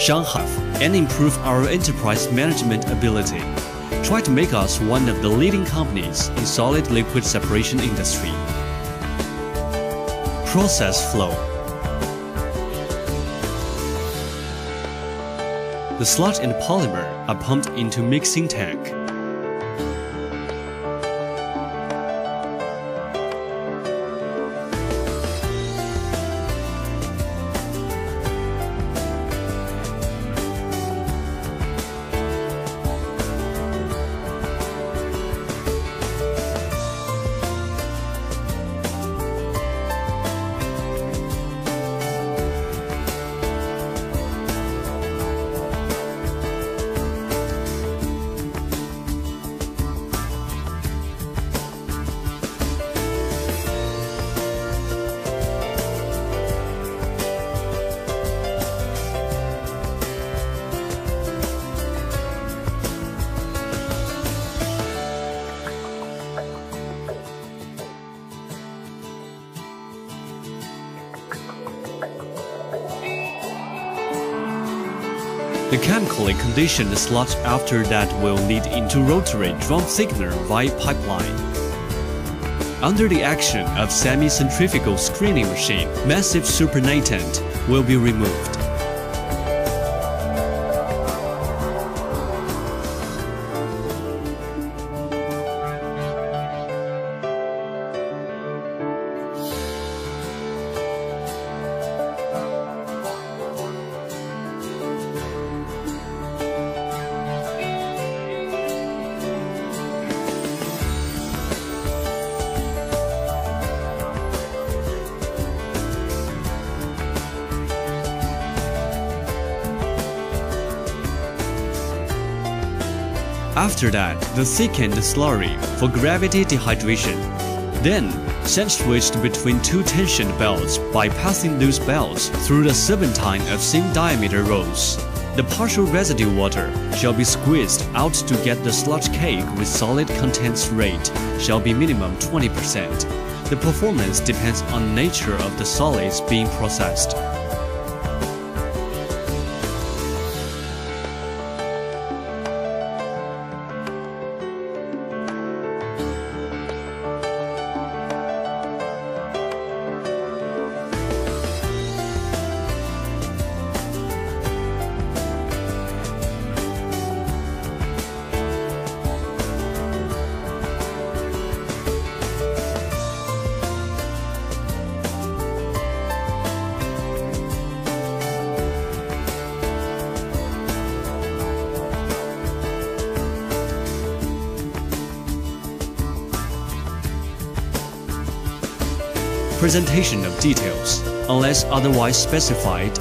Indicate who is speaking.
Speaker 1: Shanghai, and improve our enterprise management ability. Try to make us one of the leading companies in solid liquid separation industry. Process flow. The sludge and polymer are pumped into mixing tank. The chemically conditioned sludge after that will lead into rotary drum thickener via pipeline. Under the action of semi-centrifugal screening machine, massive supernatant will be removed. After that, the thickened slurry for gravity dehydration. Then, sand switched between two tension belts by passing loose belts through the serpentine of same diameter rolls. The partial residue water shall be squeezed out to get the sludge cake with solid contents rate shall be minimum 20%. The performance depends on nature of the solids being processed. Presentation of details, unless otherwise specified.